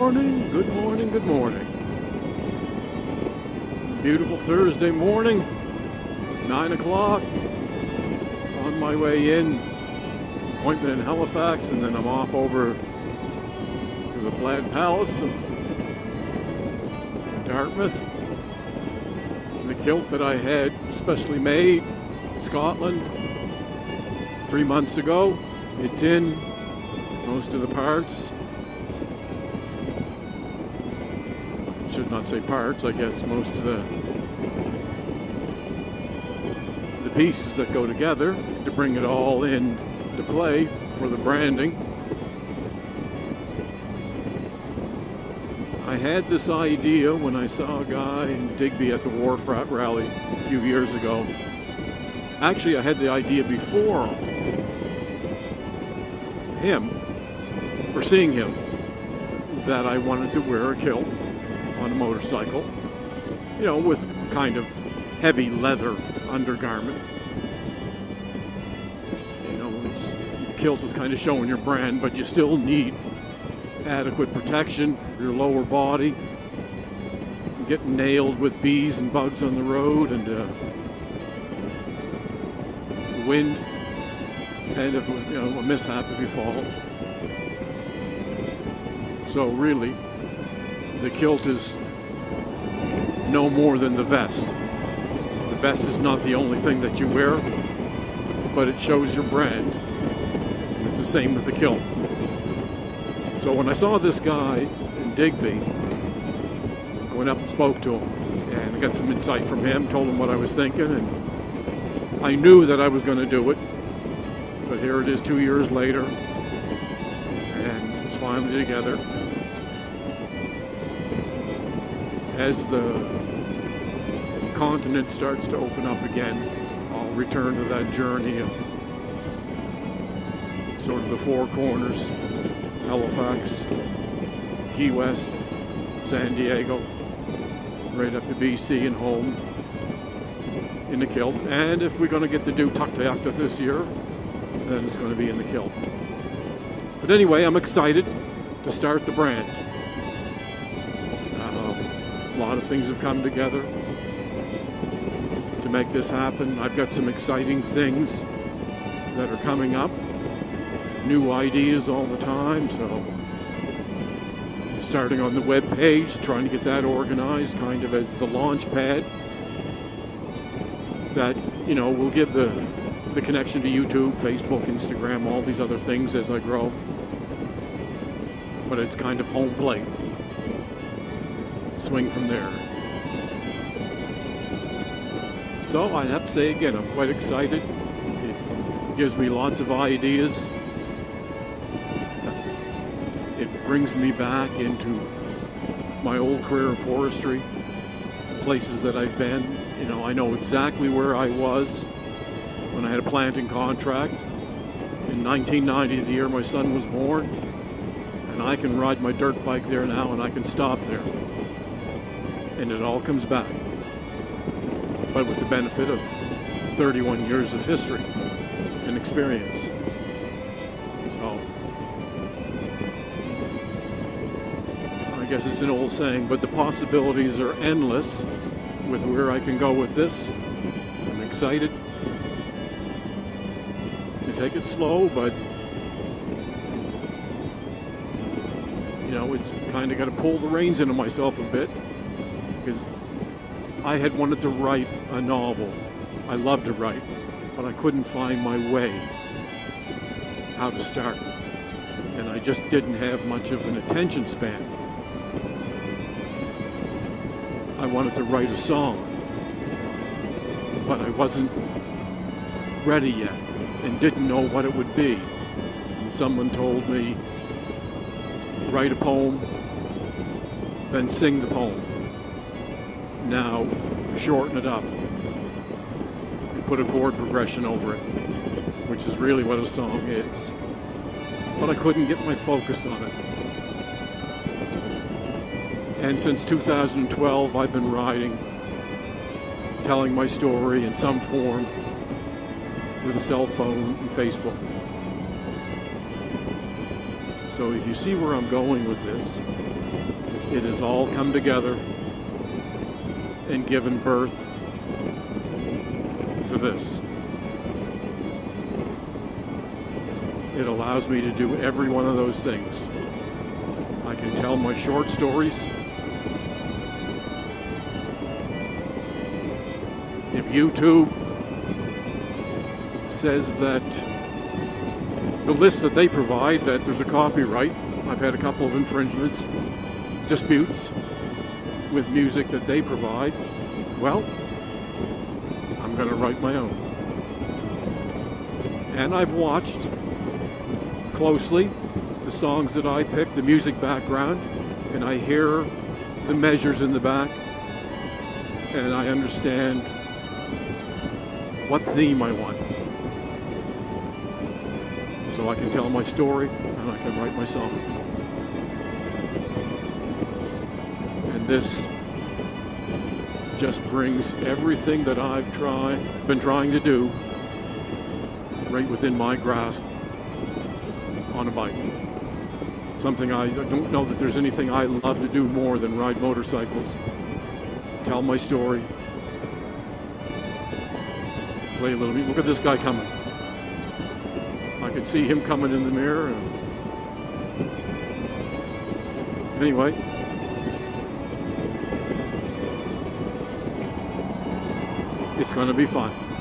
morning, good morning, good morning. Beautiful Thursday morning, 9 o'clock. On my way in, appointment in Halifax, and then I'm off over to the Plaid Palace in Dartmouth. The kilt that I had specially made in Scotland three months ago. It's in most of the parts. Should not say parts, I guess most of the the pieces that go together to bring it all in to play for the branding. I had this idea when I saw a guy in Digby at the Wharf Rat Rally a few years ago. Actually, I had the idea before him, or seeing him, that I wanted to wear a kilt on a motorcycle, you know, with kind of heavy leather undergarment. You know, the kilt is kind of showing your brand, but you still need adequate protection for your lower body. Getting nailed with bees and bugs on the road and uh, wind and if you know a mishap if you fall. So really, the kilt is no more than the vest. The vest is not the only thing that you wear, but it shows your brand. It's the same with the kilt. So when I saw this guy in Digby, I went up and spoke to him and I got some insight from him, told him what I was thinking, and I knew that I was going to do it. But here it is two years later, and it's finally together. As the continent starts to open up again, I'll return to that journey of sort of the four corners Halifax, Key West, San Diego, right up to BC and home in the kilt. And if we're going to get to do Tuktoyaktuk this year, then it's going to be in the kilt. But anyway, I'm excited to start the brand. A lot of things have come together to make this happen. I've got some exciting things that are coming up, new ideas all the time. So, starting on the web page, trying to get that organized, kind of as the launch pad that you know will give the the connection to YouTube, Facebook, Instagram, all these other things as I grow. But it's kind of home plate. Swing from there. So I have to say again, I'm quite excited. It gives me lots of ideas. It brings me back into my old career in forestry, places that I've been. You know, I know exactly where I was when I had a planting contract in 1990, the year my son was born. And I can ride my dirt bike there now and I can stop there. And it all comes back. But with the benefit of 31 years of history and experience. So, I guess it's an old saying, but the possibilities are endless with where I can go with this. I'm excited I take it slow, but you know, it's kind of got to pull the reins into myself a bit because I had wanted to write a novel. I love to write, but I couldn't find my way how to start. And I just didn't have much of an attention span. I wanted to write a song, but I wasn't ready yet and didn't know what it would be. And someone told me, write a poem, then sing the poem. Now, shorten it up and put a chord progression over it, which is really what a song is. But I couldn't get my focus on it. And since 2012, I've been writing, telling my story in some form with a cell phone and Facebook. So if you see where I'm going with this, it has all come together and given birth to this. It allows me to do every one of those things. I can tell my short stories. If YouTube says that the list that they provide that there's a copyright, I've had a couple of infringements, disputes with music that they provide, well, I'm going to write my own. And I've watched closely the songs that I pick, the music background, and I hear the measures in the back, and I understand what theme I want. So I can tell my story and I can write my song. This just brings everything that I've tried, been trying to do right within my grasp on a bike. Something I don't know that there's anything I love to do more than ride motorcycles, tell my story, play a little bit. Look at this guy coming. I could see him coming in the mirror. Anyway. It's going to be fun.